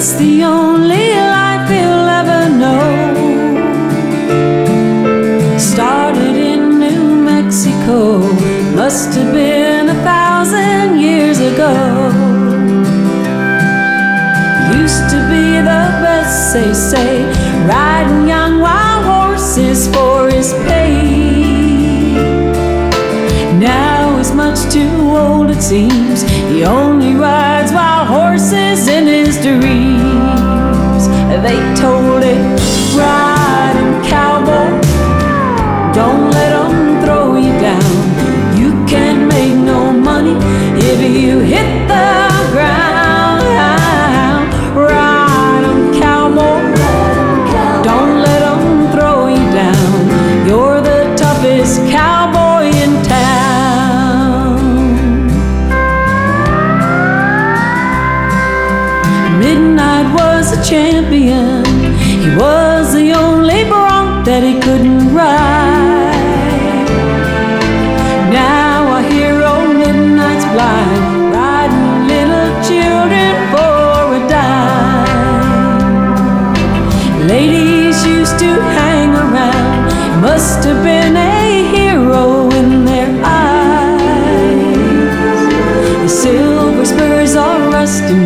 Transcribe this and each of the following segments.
It's the only life he'll ever know. Started in New Mexico, must have been a thousand years ago. Used to be the best, they say, riding young wild horses for his pay. Now he's much too old, it seems. He only rides wild horses in his dreams. They told it ride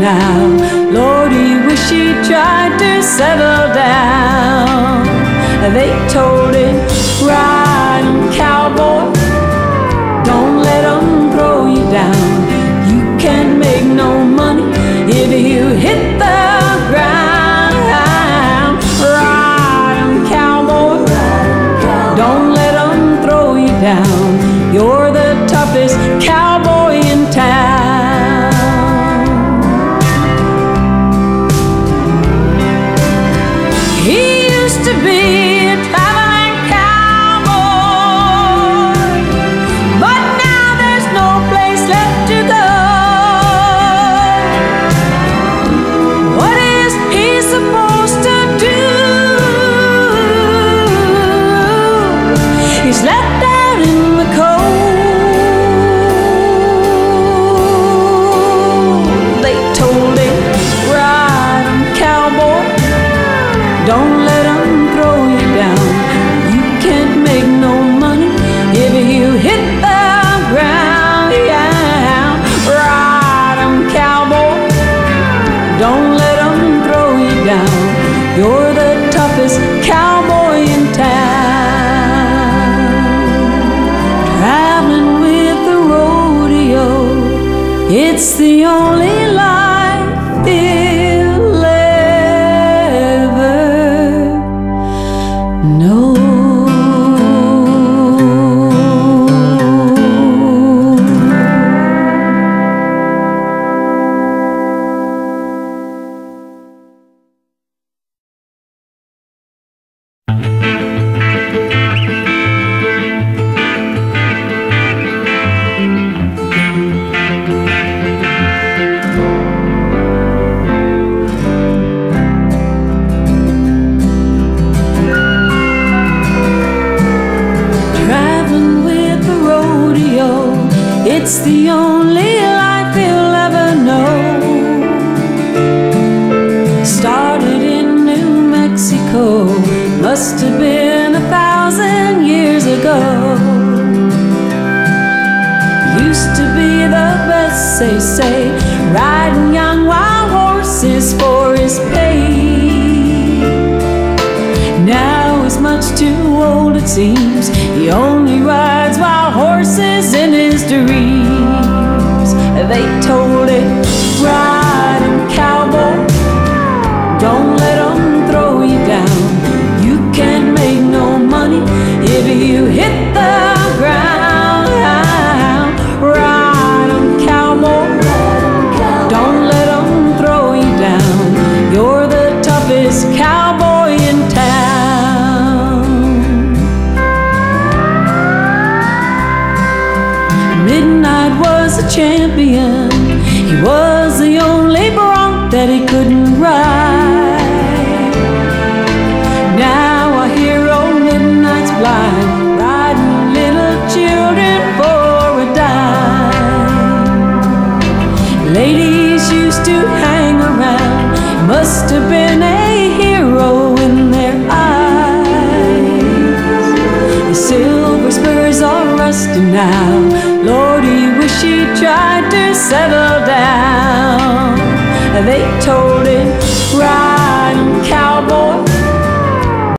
now. Lord, he wish he tried to settle down. They told him, ride 'em, cowboy. Him, ride cowboy. Don't let 'em throw you down. You can't make no money if you hit the ground. Yeah. Ride 'em, cowboy. Don't let 'em throw you down. You're the toughest cowboy in town. Traveling with the rodeo, it's the only it's the only life he'll ever know. Started in New Mexico, must have been a thousand years ago. Used to be the best, they say, riding young wild horses for his pay. Now he's much too old, it seems. He only rides wild horses in his dreams. They told it ride champion. He was the only bronc that he couldn't ride. Now I hear old midnight's blind, riding little children for a dime. Ladies used to hang around, must have been a hero in their now. Lord, he wish he tried to settle down. They told him, ride, cowboy.